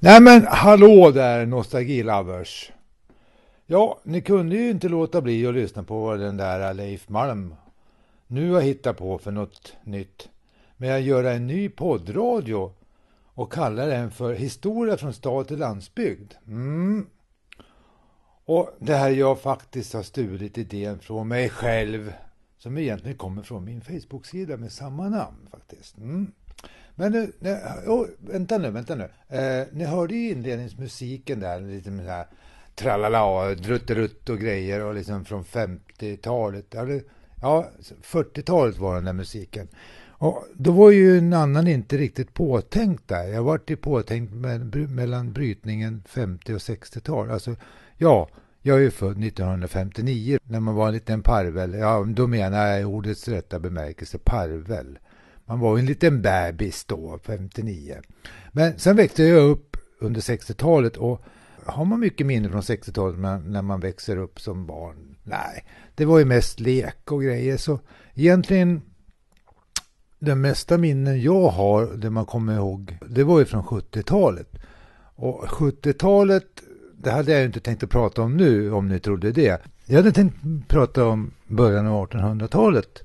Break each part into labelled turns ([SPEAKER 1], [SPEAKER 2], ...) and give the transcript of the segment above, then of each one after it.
[SPEAKER 1] Nej men hallå där nostalgilovers. Ja, ni kunde ju inte låta bli att lyssna på den där Leif Malm. Nu har hittat på för något nytt. Med att göra en ny poddradio och kalla den för Historia från stad till landsbygd. Mm. Och det här jag faktiskt har stulit idén från mig själv. Som egentligen kommer från min Facebook-sida med samma namn faktiskt. Mm. Men nu, nu oh, vänta nu, vänta nu. Eh, ni hörde ju inledningsmusiken där, lite med så här tralala, drutterutt och grejer och liksom från 50-talet. Ja, 40-talet var den där musiken. Och då var ju en annan inte riktigt påtänkt där. Jag vart ju påtänkt med, mellan brytningen 50 och 60-tal. Alltså, ja, jag är ju född 1959 när man var en liten parvel. Ja, då menar jag i ordets rätta bemärkelse parvel. Man var ju en liten bebis då, 59. Men sen växte jag upp under 60-talet och har man mycket minne från 60-talet när man växer upp som barn? Nej, det var ju mest lek och grejer. Så egentligen den mesta minnen jag har, det man kommer ihåg, det var ju från 70-talet. Och 70-talet, det hade jag ju inte tänkt att prata om nu, om ni trodde det. Jag hade tänkt prata om början av 1800-talet.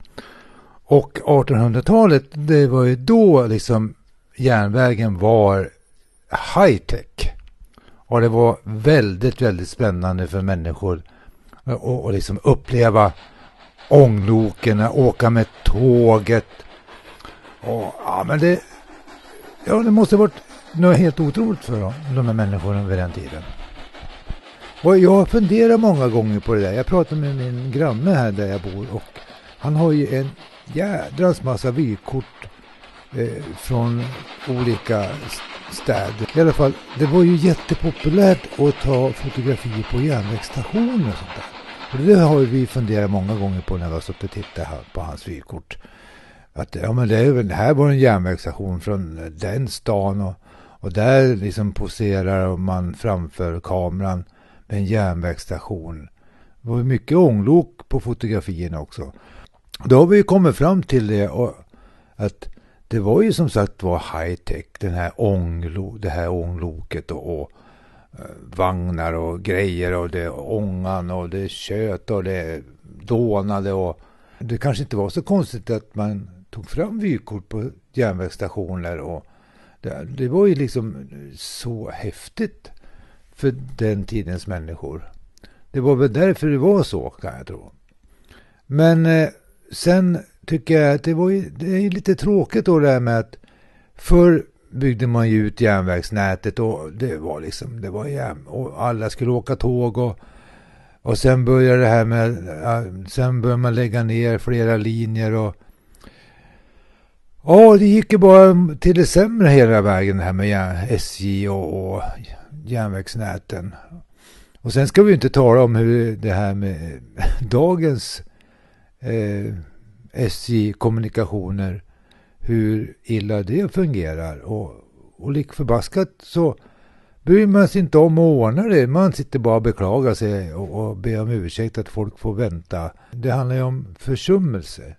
[SPEAKER 1] Och 1800-talet, det var ju då liksom järnvägen var high tech. Och det var väldigt, väldigt spännande för människor att liksom uppleva ångloken, åka med tåget. Och, ja, men det, ja, det måste ha varit något helt otroligt för dem, de här människorna vid den tiden. Och jag funderar många gånger på det där. Jag pratade med min granne här där jag bor och han har ju en jädrans massa vykort eh, från olika städer. I alla fall, det var ju jättepopulärt att ta fotografier på järnvägsstationer och sånt där. Och det har vi funderat många gånger på när vi har suttit och tittat här på hans vykort. Att ja, men det, är, här var en järnvägsstation från den stan och, och där liksom poserar man framför kameran med en järnvägsstation. Det var mycket ånglok på fotografierna också. Då har vi ju kommit fram till det och att det var ju som sagt var high tech, den här ånglo, det här ångloket och, och eh, vagnar och grejer och det ångan och det kött och det dånade och det kanske inte var så konstigt att man tog fram vykort på järnvägsstationer och det, det var ju liksom så häftigt för den tidens människor. Det var väl därför det var så kan jag tro. Men eh, sen tycker jag att det, var ju, det är lite tråkigt då det här med att förr byggde man ju ut järnvägsnätet och det var liksom, det var järn, och alla skulle åka tåg och, och sen började det här med, sen började man lägga ner flera linjer och Ja, det gick ju bara till det sämre hela vägen det här med SJ och, och järnvägsnäten. Och sen ska vi inte tala om hur det här med dagens eh, SJ-kommunikationer, hur illa det fungerar. Och, och lik förbaskat så bryr man sig inte om att ordna det. Man sitter bara och beklagar sig och, och ber om ursäkt att folk får vänta. Det handlar ju om försummelse.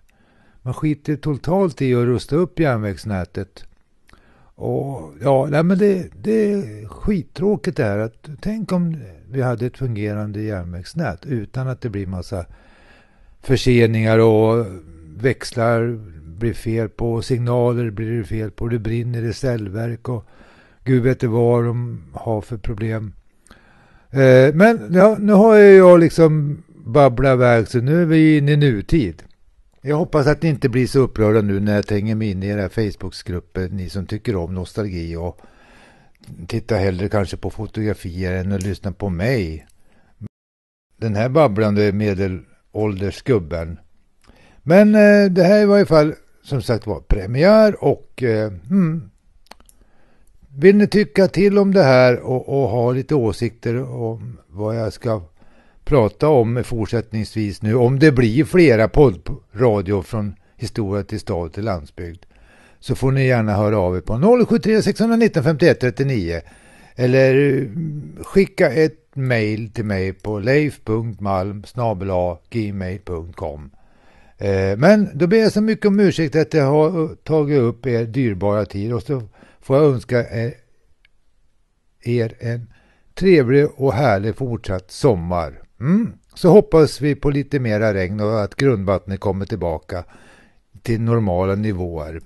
[SPEAKER 1] Man skiter totalt i att rusta upp järnvägsnätet. Och ja, nej, men det, det är skittråkigt det här. Att, tänk om vi hade ett fungerande järnvägsnät utan att det blir massa förseningar och växlar blir fel på, signaler blir det fel på, det brinner i ställverk och gud vet vad de har för problem. Eh, men ja, nu har jag liksom babblat iväg så nu är vi inne i nutid. Jag hoppas att ni inte blir så upprörda nu när jag tränger mig in i era Facebookgruppen, ni som tycker om nostalgi och tittar hellre kanske på fotografier än att lyssna på mig. Den här babblande medel åldersgubben. men eh, det här är i varje fall som sagt var premiär och eh, hmm, vill ni tycka till om det här och, och, ha lite åsikter om vad jag ska prata om fortsättningsvis nu, om det blir flera poddradio från historia till stad till landsbygd, så får ni gärna höra av er på 073 619 51 39 eller eh, skicka ett mail till mig på leif.malm gmail.com eh, men då ber jag så mycket om ursäkt att jag har eh, tagit upp er dyrbara tid och så får jag önska er er en trevlig och härlig fortsatt sommar. Mm. Så hoppas vi på lite mera regn och att grundvattnet kommer tillbaka till normala nivåer.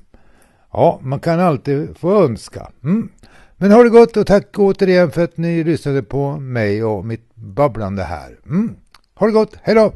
[SPEAKER 1] Ja, man kan alltid få önska. Mm. Men ha det gott och tack återigen för att ni lyssnade på mig och mitt babblande här. Mm. Ha det gott, hejdå!